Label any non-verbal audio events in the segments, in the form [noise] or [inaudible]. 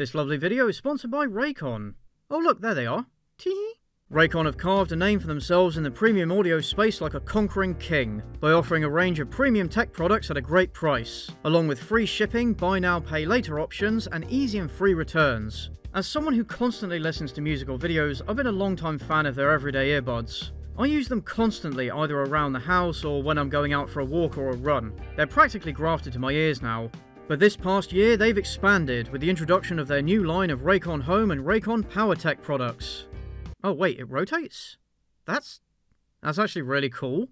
This lovely video is sponsored by Raycon. Oh look, there they are. Tee Raycon have carved a name for themselves in the premium audio space like a conquering king, by offering a range of premium tech products at a great price, along with free shipping, buy now pay later options, and easy and free returns. As someone who constantly listens to musical videos, I've been a long-time fan of their everyday earbuds. I use them constantly either around the house or when I'm going out for a walk or a run. They're practically grafted to my ears now. But this past year, they've expanded with the introduction of their new line of Raycon Home and Raycon PowerTech products. Oh wait, it rotates? That's... that's actually really cool.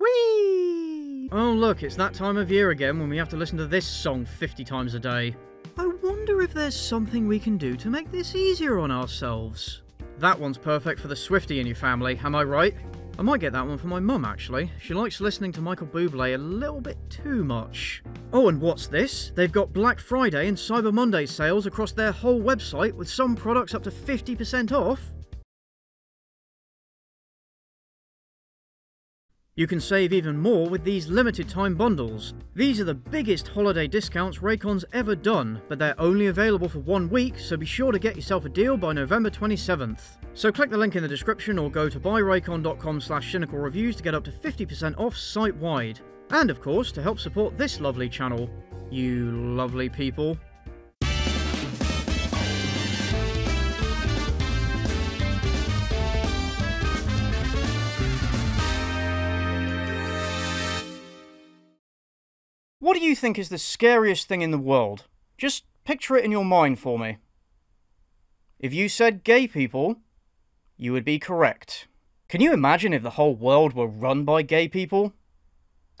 Whee! Oh look, it's that time of year again when we have to listen to this song 50 times a day. I wonder if there's something we can do to make this easier on ourselves. That one's perfect for the Swifty in your family, am I right? I might get that one for my mum actually. She likes listening to Michael Bublé a little bit too much. Oh, and what's this? They've got Black Friday and Cyber Monday sales across their whole website with some products up to 50% off? You can save even more with these limited time bundles. These are the biggest holiday discounts Raycon's ever done, but they're only available for one week, so be sure to get yourself a deal by November 27th. So click the link in the description or go to buyraycon.com slash cynicalreviews to get up to 50% off site-wide. And of course, to help support this lovely channel. You lovely people. What do you think is the scariest thing in the world? Just picture it in your mind for me. If you said gay people, you would be correct. Can you imagine if the whole world were run by gay people? [laughs]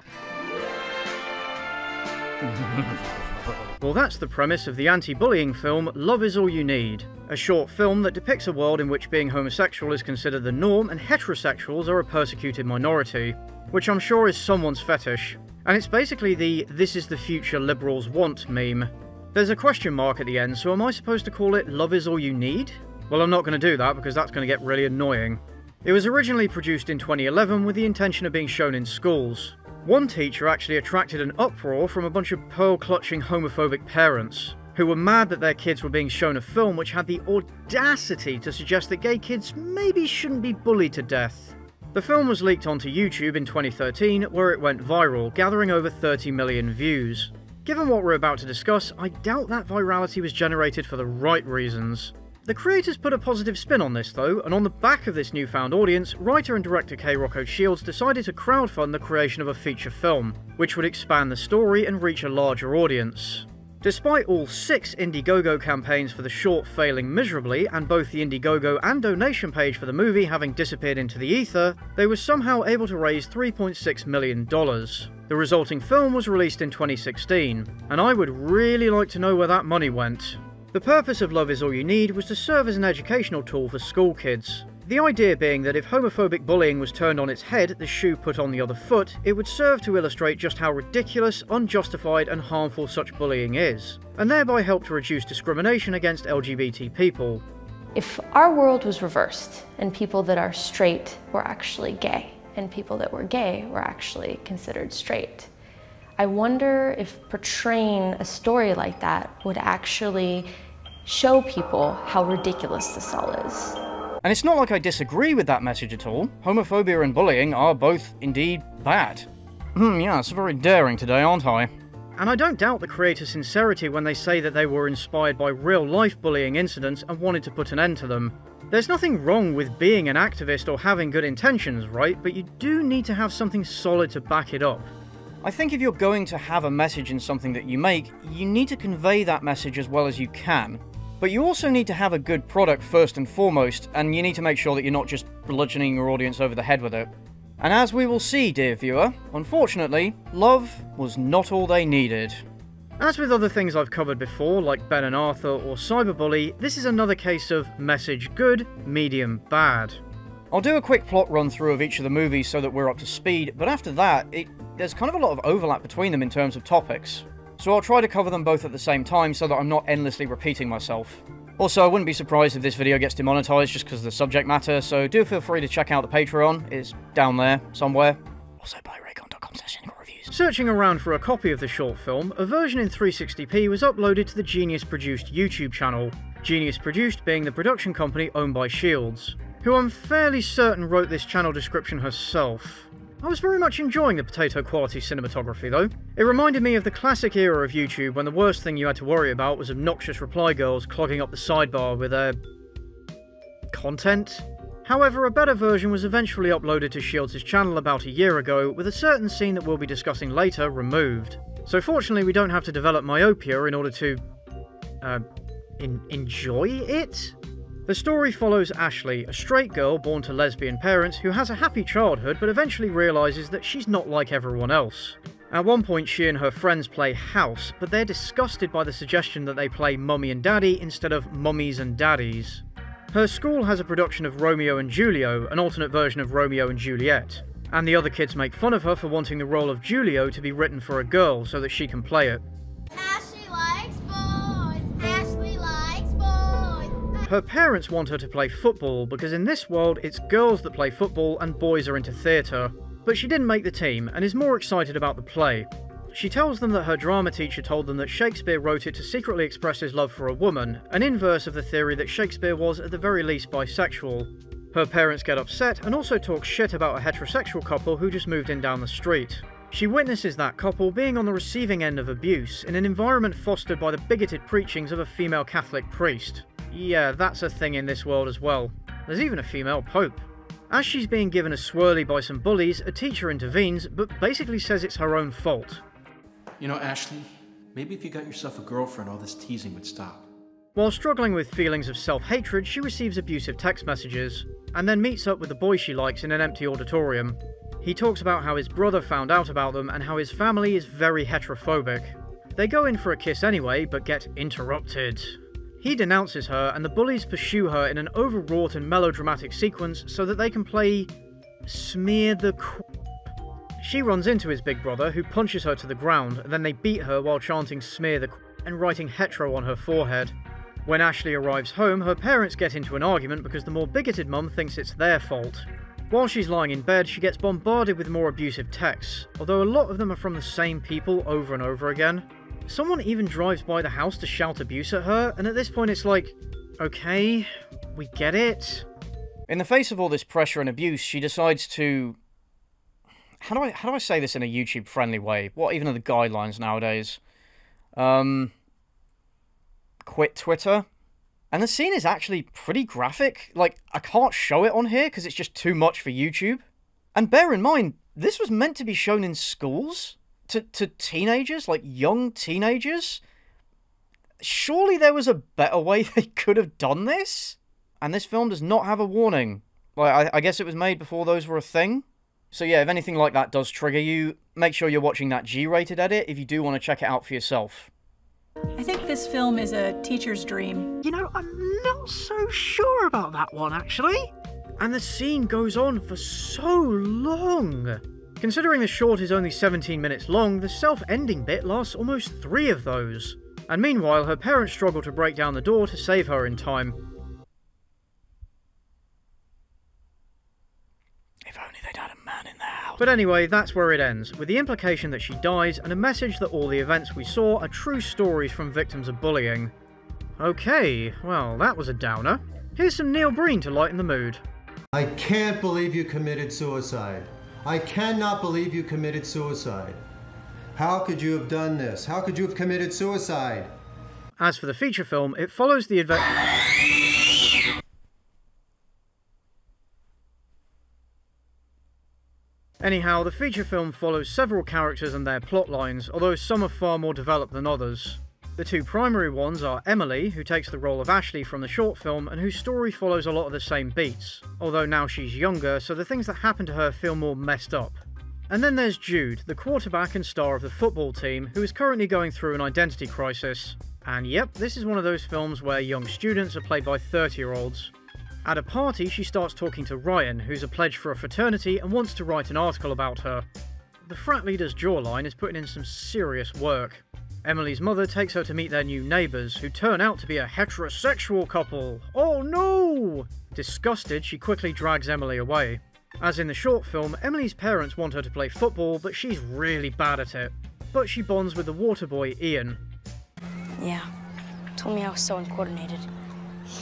well, that's the premise of the anti-bullying film Love Is All You Need, a short film that depicts a world in which being homosexual is considered the norm and heterosexuals are a persecuted minority, which I'm sure is someone's fetish. And it's basically the this is the future liberals want meme. There's a question mark at the end, so am I supposed to call it Love is All You Need? Well, I'm not going to do that because that's going to get really annoying. It was originally produced in 2011 with the intention of being shown in schools. One teacher actually attracted an uproar from a bunch of pearl-clutching homophobic parents, who were mad that their kids were being shown a film which had the audacity to suggest that gay kids maybe shouldn't be bullied to death. The film was leaked onto YouTube in 2013, where it went viral, gathering over 30 million views. Given what we're about to discuss, I doubt that virality was generated for the right reasons. The creators put a positive spin on this though, and on the back of this newfound audience, writer and director K. Rocco Shields decided to crowdfund the creation of a feature film, which would expand the story and reach a larger audience. Despite all six Indiegogo campaigns for the short failing miserably, and both the Indiegogo and donation page for the movie having disappeared into the ether, they were somehow able to raise $3.6 million. The resulting film was released in 2016, and I would really like to know where that money went. The purpose of Love Is All You Need was to serve as an educational tool for school kids. The idea being that if homophobic bullying was turned on its head, the shoe put on the other foot, it would serve to illustrate just how ridiculous, unjustified, and harmful such bullying is, and thereby help to reduce discrimination against LGBT people. If our world was reversed, and people that are straight were actually gay, and people that were gay were actually considered straight, I wonder if portraying a story like that would actually show people how ridiculous this all is. And it's not like I disagree with that message at all. Homophobia and bullying are both indeed bad. Hmm, yeah, it's very daring today, aren't I? And I don't doubt the creators' sincerity when they say that they were inspired by real life bullying incidents and wanted to put an end to them. There's nothing wrong with being an activist or having good intentions, right? But you do need to have something solid to back it up. I think if you're going to have a message in something that you make, you need to convey that message as well as you can. But you also need to have a good product first and foremost, and you need to make sure that you're not just bludgeoning your audience over the head with it. And as we will see, dear viewer, unfortunately, love was not all they needed. As with other things I've covered before, like Ben and Arthur or Cyberbully, this is another case of message good, medium bad. I'll do a quick plot run through of each of the movies so that we're up to speed, but after that, it, there's kind of a lot of overlap between them in terms of topics so I'll try to cover them both at the same time so that I'm not endlessly repeating myself. Also, I wouldn't be surprised if this video gets demonetized just because of the subject matter, so do feel free to check out the Patreon, it's down there somewhere. Also buy raycon.com slash reviews. Searching around for a copy of the short film, a version in 360p was uploaded to the Genius Produced YouTube channel, Genius Produced being the production company owned by Shields, who I'm fairly certain wrote this channel description herself. I was very much enjoying the potato quality cinematography though. It reminded me of the classic era of YouTube when the worst thing you had to worry about was obnoxious reply girls clogging up the sidebar with their... content? However, a better version was eventually uploaded to Shields' channel about a year ago, with a certain scene that we'll be discussing later removed. So fortunately we don't have to develop myopia in order to... uh... Enjoy it? The story follows Ashley, a straight girl born to lesbian parents who has a happy childhood but eventually realises that she's not like everyone else. At one point, she and her friends play house, but they're disgusted by the suggestion that they play mummy and daddy instead of mummies and daddies. Her school has a production of Romeo and Julio, an alternate version of Romeo and Juliet, and the other kids make fun of her for wanting the role of Julio to be written for a girl so that she can play it. Her parents want her to play football because in this world it's girls that play football and boys are into theatre. But she didn't make the team and is more excited about the play. She tells them that her drama teacher told them that Shakespeare wrote it to secretly express his love for a woman, an inverse of the theory that Shakespeare was at the very least bisexual. Her parents get upset and also talk shit about a heterosexual couple who just moved in down the street. She witnesses that couple being on the receiving end of abuse in an environment fostered by the bigoted preachings of a female Catholic priest. Yeah, that's a thing in this world as well. There's even a female pope. As she's being given a swirly by some bullies, a teacher intervenes, but basically says it's her own fault. You know, Ashley, maybe if you got yourself a girlfriend, all this teasing would stop. While struggling with feelings of self hatred, she receives abusive text messages, and then meets up with the boy she likes in an empty auditorium. He talks about how his brother found out about them and how his family is very heterophobic. They go in for a kiss anyway, but get interrupted. He denounces her, and the bullies pursue her in an overwrought and melodramatic sequence so that they can play Smear the Qu She runs into his big brother, who punches her to the ground, and then they beat her while chanting Smear the Qu and writing hetero on her forehead. When Ashley arrives home, her parents get into an argument because the more bigoted mum thinks it's their fault. While she's lying in bed, she gets bombarded with more abusive texts, although a lot of them are from the same people over and over again. Someone even drives by the house to shout abuse at her, and at this point it's like, okay, we get it. In the face of all this pressure and abuse, she decides to. How do I how do I say this in a YouTube friendly way? What even are the guidelines nowadays? Um, quit Twitter. And the scene is actually pretty graphic. Like, I can't show it on here because it's just too much for YouTube. And bear in mind, this was meant to be shown in schools to, to teenagers, like young teenagers. Surely there was a better way [laughs] they could have done this? And this film does not have a warning. Like, I, I guess it was made before those were a thing. So yeah, if anything like that does trigger you, make sure you're watching that G-rated edit if you do want to check it out for yourself. I think this film is a teacher's dream. You know, I'm not so sure about that one, actually. And the scene goes on for so long. Considering the short is only 17 minutes long, the self-ending bit lasts almost three of those. And meanwhile, her parents struggle to break down the door to save her in time. If only they'd had a man in the house. But anyway, that's where it ends, with the implication that she dies and a message that all the events we saw are true stories from victims of bullying. Okay, well, that was a downer. Here's some Neil Breen to lighten the mood. I can't believe you committed suicide. I cannot believe you committed suicide. How could you have done this? How could you have committed suicide? As for the feature film, it follows the event. Anyhow, the feature film follows several characters and their plot lines, although some are far more developed than others. The two primary ones are Emily, who takes the role of Ashley from the short film and whose story follows a lot of the same beats, although now she's younger, so the things that happen to her feel more messed up. And then there's Jude, the quarterback and star of the football team, who is currently going through an identity crisis. And yep, this is one of those films where young students are played by 30 year olds. At a party, she starts talking to Ryan, who's a pledge for a fraternity and wants to write an article about her. The frat leader's jawline is putting in some serious work. Emily's mother takes her to meet their new neighbours, who turn out to be a heterosexual couple. Oh no! Disgusted, she quickly drags Emily away. As in the short film, Emily's parents want her to play football, but she's really bad at it. But she bonds with the water boy, Ian. Yeah, told me I was so uncoordinated.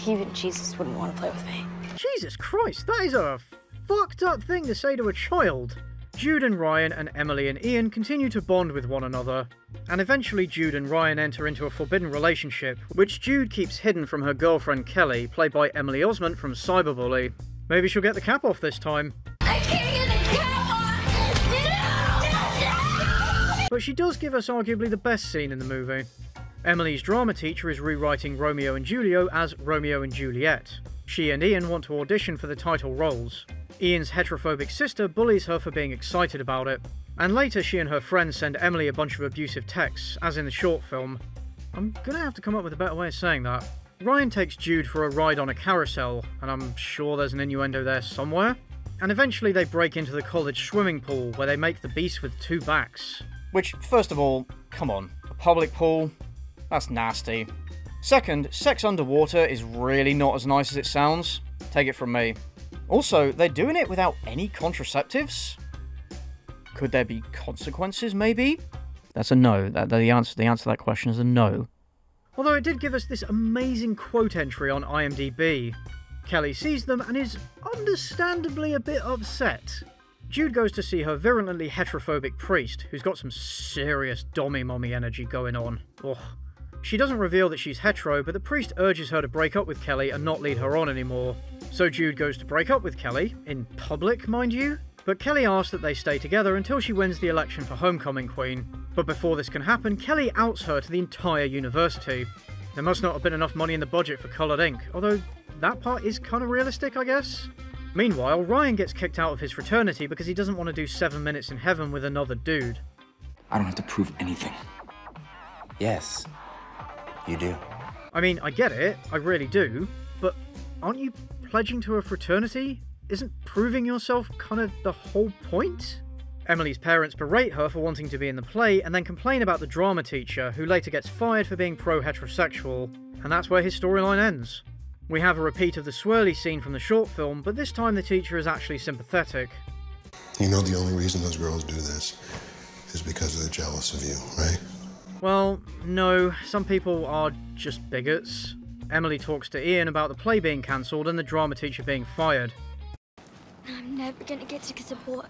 Even Jesus wouldn't want to play with me. Jesus Christ, that is a fucked up thing to say to a child. Jude and Ryan and Emily and Ian continue to bond with one another, and eventually Jude and Ryan enter into a forbidden relationship, which Jude keeps hidden from her girlfriend Kelly, played by Emily Osment from Cyberbully. Maybe she'll get the cap off this time. I can't get the cap on! But she does give us arguably the best scene in the movie. Emily's drama teacher is rewriting Romeo and Julio as Romeo and Juliet. She and Ian want to audition for the title roles. Ian's heterophobic sister bullies her for being excited about it, and later she and her friends send Emily a bunch of abusive texts, as in the short film. I'm gonna have to come up with a better way of saying that. Ryan takes Jude for a ride on a carousel, and I'm sure there's an innuendo there somewhere. And eventually they break into the college swimming pool where they make the beast with two backs. Which, first of all, come on, a public pool? That's nasty. Second, sex underwater is really not as nice as it sounds. Take it from me. Also, they're doing it without any contraceptives? Could there be consequences, maybe? That's a no. That, the, answer, the answer to that question is a no. Although it did give us this amazing quote entry on IMDb. Kelly sees them and is understandably a bit upset. Jude goes to see her virulently heterophobic priest, who's got some serious dommy mommy energy going on. Ugh. She doesn't reveal that she's hetero, but the priest urges her to break up with Kelly and not lead her on anymore. So Jude goes to break up with Kelly, in public, mind you. But Kelly asks that they stay together until she wins the election for Homecoming Queen. But before this can happen, Kelly outs her to the entire university. There must not have been enough money in the budget for coloured ink, although that part is kind of realistic, I guess. Meanwhile, Ryan gets kicked out of his fraternity because he doesn't want to do seven minutes in heaven with another dude. I don't have to prove anything. Yes, you do. I mean, I get it, I really do, but aren't you pledging to a fraternity? Isn't proving yourself kind of the whole point? Emily's parents berate her for wanting to be in the play and then complain about the drama teacher, who later gets fired for being pro heterosexual, and that's where his storyline ends. We have a repeat of the swirly scene from the short film, but this time the teacher is actually sympathetic. You know the only reason those girls do this is because they're jealous of you, right? Well, no, some people are just bigots. Emily talks to Ian about the play being cancelled and the drama teacher being fired. I'm never gonna get to kiss a boy.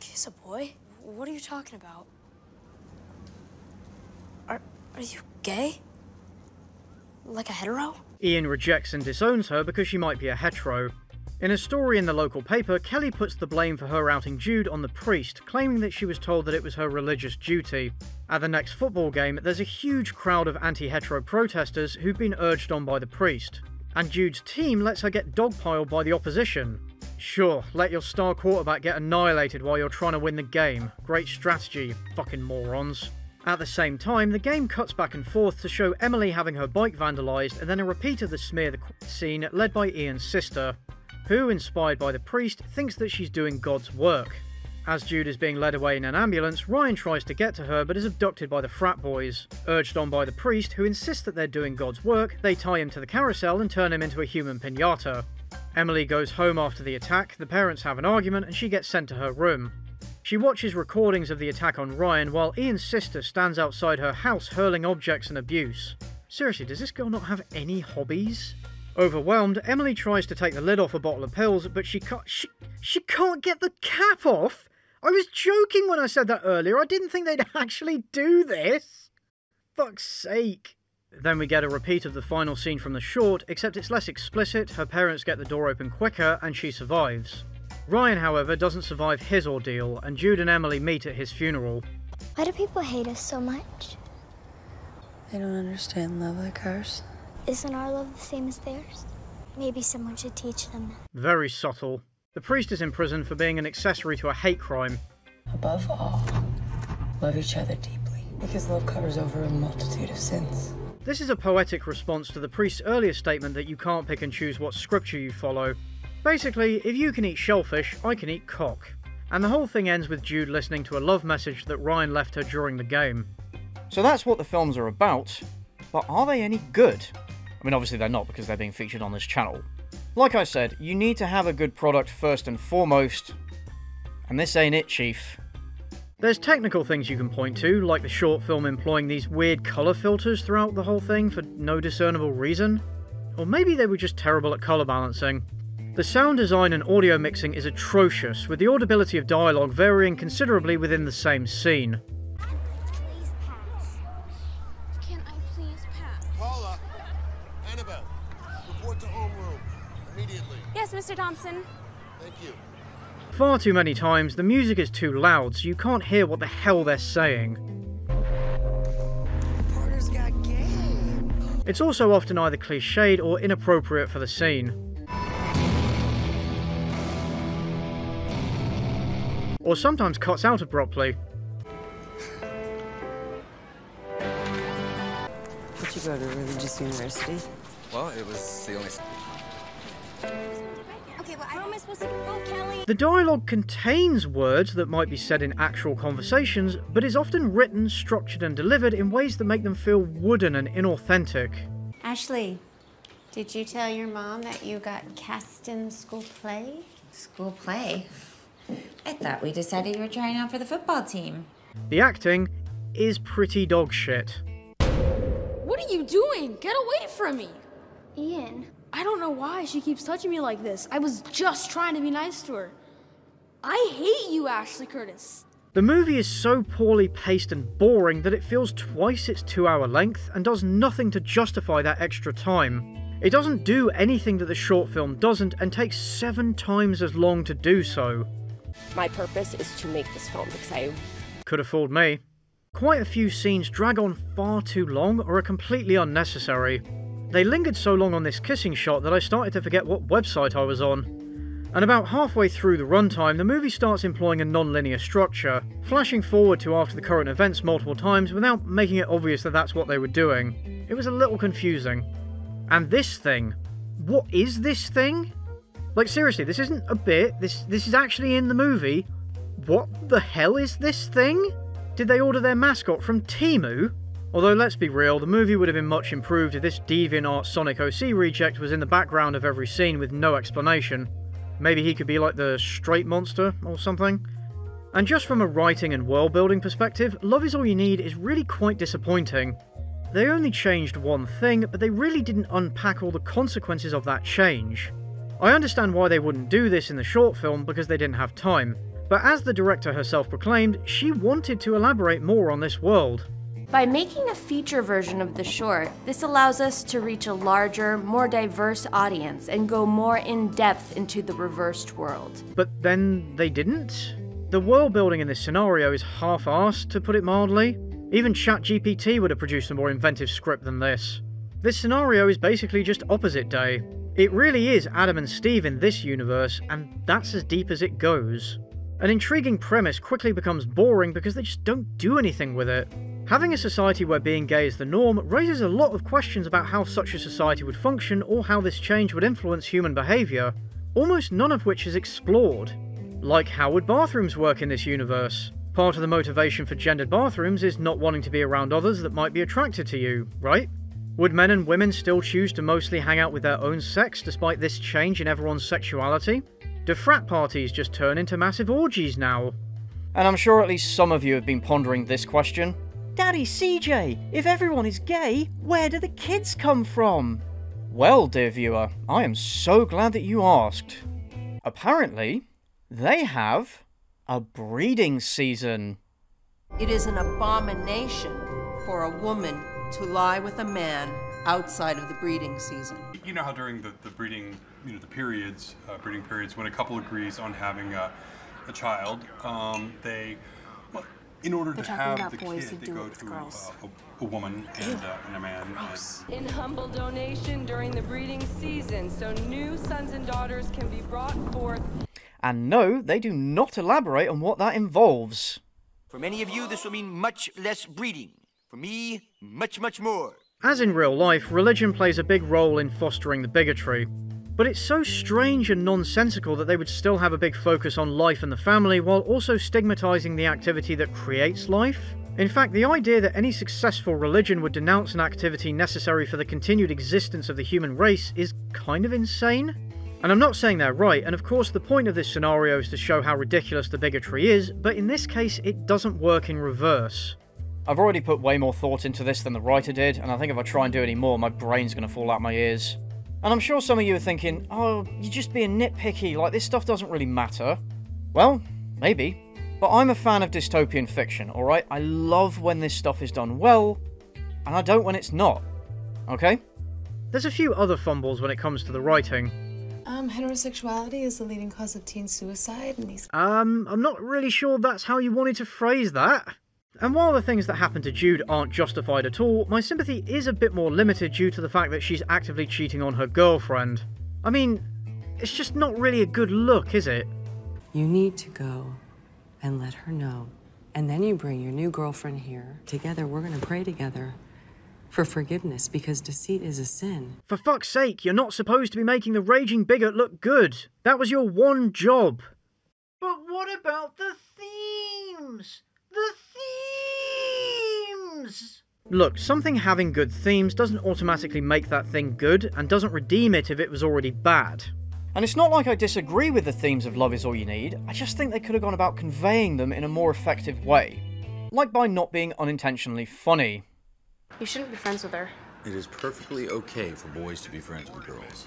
Kiss a boy? What are you talking about? Are, are you gay? Like a hetero? Ian rejects and disowns her because she might be a hetero. In a story in the local paper, Kelly puts the blame for her outing Jude on the priest, claiming that she was told that it was her religious duty. At the next football game, there's a huge crowd of anti hetero protesters who've been urged on by the priest, and Jude's team lets her get dogpiled by the opposition. Sure, let your star quarterback get annihilated while you're trying to win the game. Great strategy, fucking morons. At the same time, the game cuts back and forth to show Emily having her bike vandalised and then a repeat of the smear the scene led by Ian's sister, who, inspired by the priest, thinks that she's doing God's work. As Jude is being led away in an ambulance, Ryan tries to get to her but is abducted by the frat boys. Urged on by the priest, who insists that they're doing God's work, they tie him to the carousel and turn him into a human pinata. Emily goes home after the attack, the parents have an argument, and she gets sent to her room. She watches recordings of the attack on Ryan while Ian's sister stands outside her house hurling objects and abuse. Seriously, does this girl not have any hobbies? Overwhelmed, Emily tries to take the lid off a bottle of pills, but she can't. She, she can't get the cap off. I was joking when I said that earlier. I didn't think they'd [laughs] actually do this. Fuck's sake. Then we get a repeat of the final scene from the short, except it's less explicit. Her parents get the door open quicker, and she survives. Ryan, however, doesn't survive his ordeal, and Jude and Emily meet at his funeral. Why do people hate us so much? They don't understand love like ours. Isn't our love the same as theirs? Maybe someone should teach them that. Very subtle. The priest is in prison for being an accessory to a hate crime. Above all, love each other deeply, because love covers over a multitude of sins. This is a poetic response to the priest's earlier statement that you can't pick and choose what scripture you follow. Basically, if you can eat shellfish, I can eat cock. And the whole thing ends with Jude listening to a love message that Ryan left her during the game. So that's what the films are about, but are they any good? I mean, obviously they're not because they're being featured on this channel. Like I said, you need to have a good product first and foremost, and this ain't it, Chief. There's technical things you can point to, like the short film employing these weird colour filters throughout the whole thing for no discernible reason. Or maybe they were just terrible at colour balancing. The sound design and audio mixing is atrocious, with the audibility of dialogue varying considerably within the same scene. Mr. Thompson. Thank you. Far too many times, the music is too loud, so you can't hear what the hell they're saying. Porter's got game. It's also often either cliched or inappropriate for the scene. Or sometimes cuts out abruptly. Did you go to religious university? Well, it was the only. The dialogue contains words that might be said in actual conversations, but is often written, structured, and delivered in ways that make them feel wooden and inauthentic. Ashley, did you tell your mom that you got cast in the school play? School play? I thought we decided you were trying out for the football team. The acting is pretty dog shit. What are you doing? Get away from me! Ian. I don't know why she keeps touching me like this. I was just trying to be nice to her. I hate you, Ashley Curtis. The movie is so poorly paced and boring that it feels twice its two hour length and does nothing to justify that extra time. It doesn't do anything that the short film doesn't and takes seven times as long to do so. My purpose is to make this film because I Could have fooled me. Quite a few scenes drag on far too long or are completely unnecessary. They lingered so long on this kissing shot that I started to forget what website I was on. And about halfway through the runtime, the movie starts employing a non-linear structure, flashing forward to after the current events multiple times without making it obvious that that's what they were doing. It was a little confusing. And this thing. What is this thing? Like seriously, this isn't a bit, this this is actually in the movie. What the hell is this thing? Did they order their mascot from Temu? Although let's be real, the movie would have been much improved if this DeviantArt Sonic OC reject was in the background of every scene with no explanation. Maybe he could be like the straight monster or something. And just from a writing and world building perspective, Love Is All You Need is really quite disappointing. They only changed one thing, but they really didn't unpack all the consequences of that change. I understand why they wouldn't do this in the short film because they didn't have time, but as the director herself proclaimed, she wanted to elaborate more on this world. By making a feature version of the short, this allows us to reach a larger, more diverse audience and go more in depth into the reversed world. But then they didn't? The world building in this scenario is half assed, to put it mildly. Even ChatGPT would have produced a more inventive script than this. This scenario is basically just opposite day. It really is Adam and Steve in this universe, and that's as deep as it goes. An intriguing premise quickly becomes boring because they just don't do anything with it. Having a society where being gay is the norm raises a lot of questions about how such a society would function or how this change would influence human behaviour, almost none of which is explored. Like how would bathrooms work in this universe? Part of the motivation for gendered bathrooms is not wanting to be around others that might be attracted to you, right? Would men and women still choose to mostly hang out with their own sex despite this change in everyone's sexuality? Do frat parties just turn into massive orgies now? And I'm sure at least some of you have been pondering this question. Daddy CJ, if everyone is gay, where do the kids come from? Well, dear viewer, I am so glad that you asked. Apparently, they have a breeding season. It is an abomination for a woman to lie with a man outside of the breeding season. You know how during the, the breeding, you know, the periods, uh, breeding periods, when a couple agrees on having a, a child, um, they, well, in order They're to talking have about the boys kid, who they do go it to girls. uh, a, a woman and, uh, and a man. and- In humble donation during the breeding season, so new sons and daughters can be brought forth. And no, they do not elaborate on what that involves. For many of you, this will mean much less breeding. For me, much, much more. As in real life, religion plays a big role in fostering the bigotry. But it's so strange and nonsensical that they would still have a big focus on life and the family while also stigmatizing the activity that creates life. In fact, the idea that any successful religion would denounce an activity necessary for the continued existence of the human race is kind of insane. And I'm not saying they're right, and of course the point of this scenario is to show how ridiculous the bigotry is, but in this case it doesn't work in reverse. I've already put way more thought into this than the writer did, and I think if I try and do any more, my brain's gonna fall out my ears. And I'm sure some of you are thinking, oh, you're just being nitpicky, like this stuff doesn't really matter. Well, maybe. But I'm a fan of dystopian fiction, alright? I love when this stuff is done well, and I don't when it's not. Okay? There's a few other fumbles when it comes to the writing. Um, heterosexuality is the leading cause of teen suicide, and these. Um, I'm not really sure that's how you wanted to phrase that. And while the things that happen to Jude aren't justified at all, my sympathy is a bit more limited due to the fact that she's actively cheating on her girlfriend. I mean, it's just not really a good look, is it? You need to go and let her know. And then you bring your new girlfriend here. Together, we're gonna pray together for forgiveness because deceit is a sin. For fuck's sake, you're not supposed to be making the raging bigot look good. That was your one job. But what about the themes? The themes! Look, something having good themes doesn't automatically make that thing good, and doesn't redeem it if it was already bad. And it's not like I disagree with the themes of Love Is All You Need, I just think they could have gone about conveying them in a more effective way. Like by not being unintentionally funny. You shouldn't be friends with her. It is perfectly okay for boys to be friends with girls.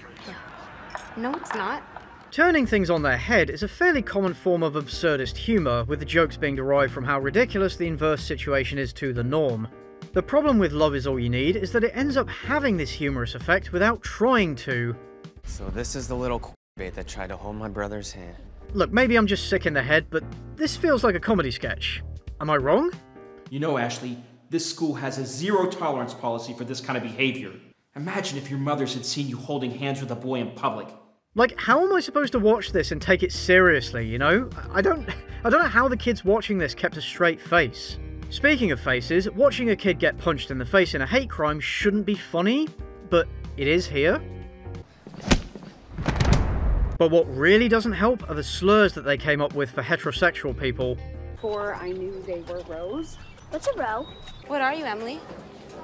No, it's not. Turning things on their head is a fairly common form of absurdist humour, with the jokes being derived from how ridiculous the inverse situation is to the norm. The problem with Love Is All You Need is that it ends up having this humorous effect without trying to. So this is the little bait that tried to hold my brother's hand. Look, maybe I'm just sick in the head, but this feels like a comedy sketch. Am I wrong? You know, Ashley, this school has a zero tolerance policy for this kind of behavior. Imagine if your mothers had seen you holding hands with a boy in public. Like, how am I supposed to watch this and take it seriously, you know? I don't I don't know how the kids watching this kept a straight face. Speaking of faces, watching a kid get punched in the face in a hate crime shouldn't be funny, but it is here. But what really doesn't help are the slurs that they came up with for heterosexual people. Before I knew they were Rose. What's a row? What are you, Emily?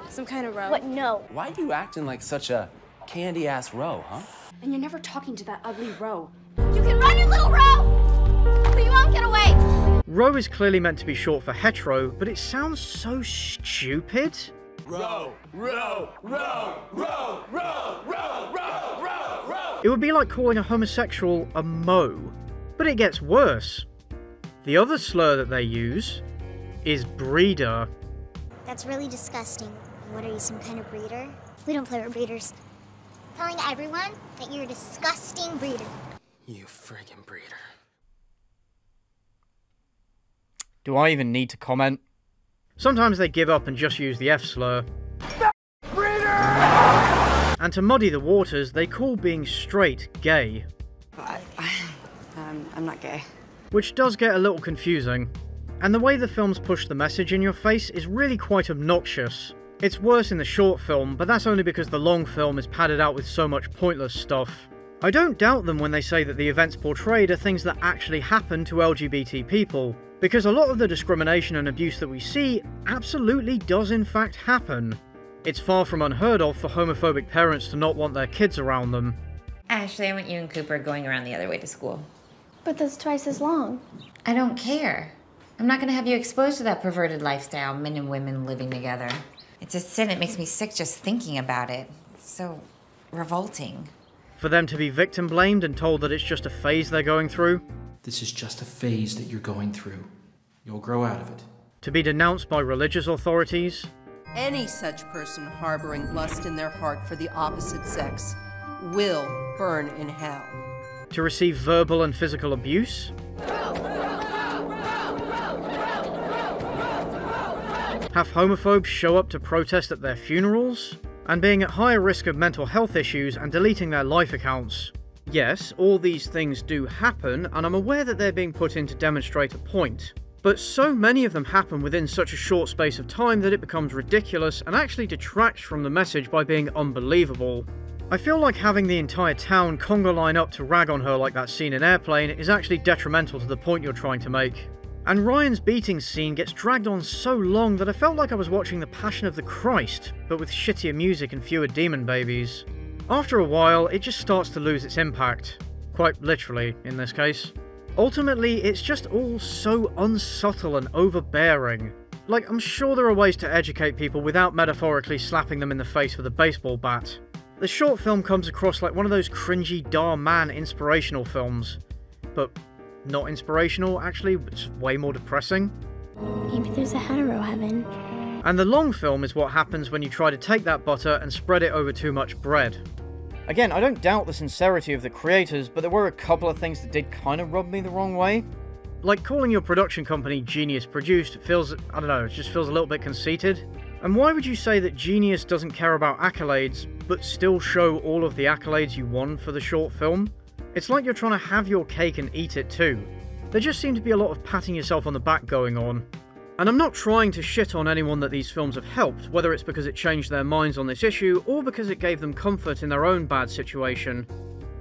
Some kind of row? What? No. Why are you acting like such a candy ass row, huh? And you're never talking to that ugly row. You can run, you little row! But you won't get away! Row is clearly meant to be short for hetero, but it sounds so stupid. Row, row, row, row, row, row, row, row, row. It would be like calling a homosexual a mo. But it gets worse. The other slur that they use is breeder. That's really disgusting. What are you, some kind of breeder? We don't play with breeders. Telling everyone that you're a disgusting breeder. You friggin' breeder. Do I even need to comment? Sometimes they give up and just use the F slur. [laughs] Breeder! And to muddy the waters, they call being straight gay. I, I, um, I'm not gay. Which does get a little confusing. And the way the films push the message in your face is really quite obnoxious. It's worse in the short film, but that's only because the long film is padded out with so much pointless stuff. I don't doubt them when they say that the events portrayed are things that actually happen to LGBT people, because a lot of the discrimination and abuse that we see absolutely does in fact happen. It's far from unheard of for homophobic parents to not want their kids around them. Ashley, I want you and Cooper going around the other way to school. But that's twice as long. I don't care. I'm not gonna have you exposed to that perverted lifestyle, men and women living together. It's a sin. It makes me sick just thinking about it. It's so revolting. For them to be victim blamed and told that it's just a phase they're going through. This is just a phase that you're going through. You'll grow out of it. To be denounced by religious authorities. Any such person harboring lust in their heart for the opposite sex will burn in hell. To receive verbal and physical abuse. Have homophobes show up to protest at their funerals. And being at higher risk of mental health issues and deleting their life accounts. Yes, all these things do happen, and I'm aware that they're being put in to demonstrate a point. But so many of them happen within such a short space of time that it becomes ridiculous and actually detracts from the message by being unbelievable. I feel like having the entire town conga line up to rag on her like that scene in Airplane is actually detrimental to the point you're trying to make. And Ryan's beating scene gets dragged on so long that I felt like I was watching The Passion of the Christ, but with shittier music and fewer demon babies. After a while, it just starts to lose its impact. Quite literally, in this case. Ultimately, it's just all so unsubtle and overbearing. Like, I'm sure there are ways to educate people without metaphorically slapping them in the face with a baseball bat. The short film comes across like one of those cringy Dhar Mann inspirational films. But not inspirational, actually, it's way more depressing. Maybe there's a hetero heaven. And the long film is what happens when you try to take that butter and spread it over too much bread. Again, I don't doubt the sincerity of the creators, but there were a couple of things that did kind of rub me the wrong way. Like calling your production company Genius Produced feels, I don't know, it just feels a little bit conceited. And why would you say that Genius doesn't care about accolades, but still show all of the accolades you won for the short film? It's like you're trying to have your cake and eat it too. There just seemed to be a lot of patting yourself on the back going on. And I'm not trying to shit on anyone that these films have helped, whether it's because it changed their minds on this issue or because it gave them comfort in their own bad situation.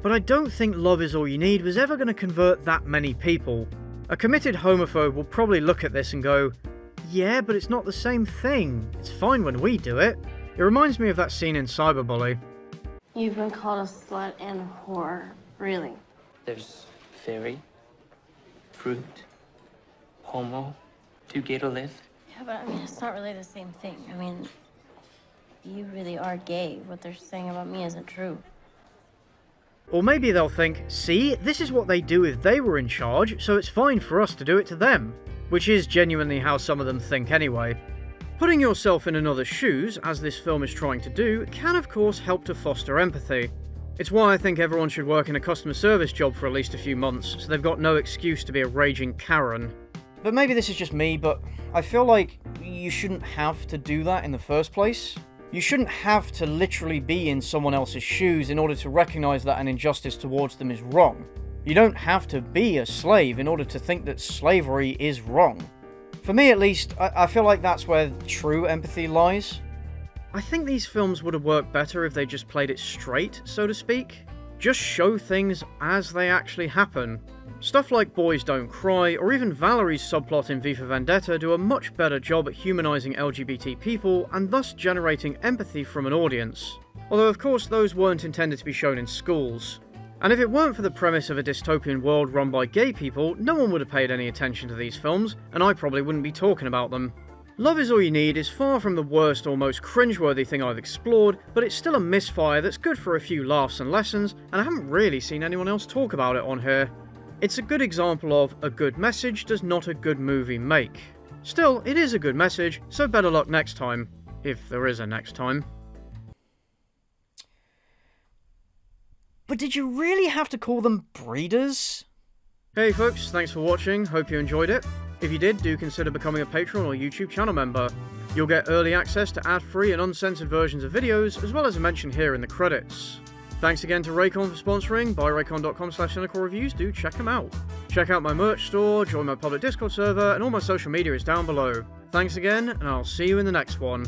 But I don't think Love Is All You Need was ever going to convert that many people. A committed homophobe will probably look at this and go, yeah, but it's not the same thing. It's fine when we do it. It reminds me of that scene in Cyberbully. You've been called a slut and a whore, really. There's fairy, fruit, homo, too gay to live. Yeah, but I mean, it's not really the same thing. I mean, you really are gay. What they're saying about me isn't true. Or maybe they'll think, see, this is what they do if they were in charge, so it's fine for us to do it to them. Which is genuinely how some of them think anyway. Putting yourself in another's shoes, as this film is trying to do, can of course help to foster empathy. It's why I think everyone should work in a customer service job for at least a few months, so they've got no excuse to be a raging Karen. But maybe this is just me, but I feel like you shouldn't have to do that in the first place. You shouldn't have to literally be in someone else's shoes in order to recognize that an injustice towards them is wrong. You don't have to be a slave in order to think that slavery is wrong. For me at least, I, I feel like that's where true empathy lies. I think these films would have worked better if they just played it straight, so to speak. Just show things as they actually happen. Stuff like Boys Don't Cry, or even Valerie's subplot in V for Vendetta do a much better job at humanising LGBT people and thus generating empathy from an audience. Although of course those weren't intended to be shown in schools. And if it weren't for the premise of a dystopian world run by gay people, no one would have paid any attention to these films, and I probably wouldn't be talking about them. Love Is All You Need is far from the worst or most cringeworthy thing I've explored, but it's still a misfire that's good for a few laughs and lessons, and I haven't really seen anyone else talk about it on here. It's a good example of a good message does not a good movie make. Still, it is a good message, so better luck next time. If there is a next time. But did you really have to call them breeders? Hey folks, thanks for watching, hope you enjoyed it. If you did, do consider becoming a patron or YouTube channel member. You'll get early access to ad-free and uncensored versions of videos, as well as a mention here in the credits. Thanks again to Raycon for sponsoring, buyraycon.com slash cynicalreviews, do check them out. Check out my merch store, join my public Discord server, and all my social media is down below. Thanks again, and I'll see you in the next one.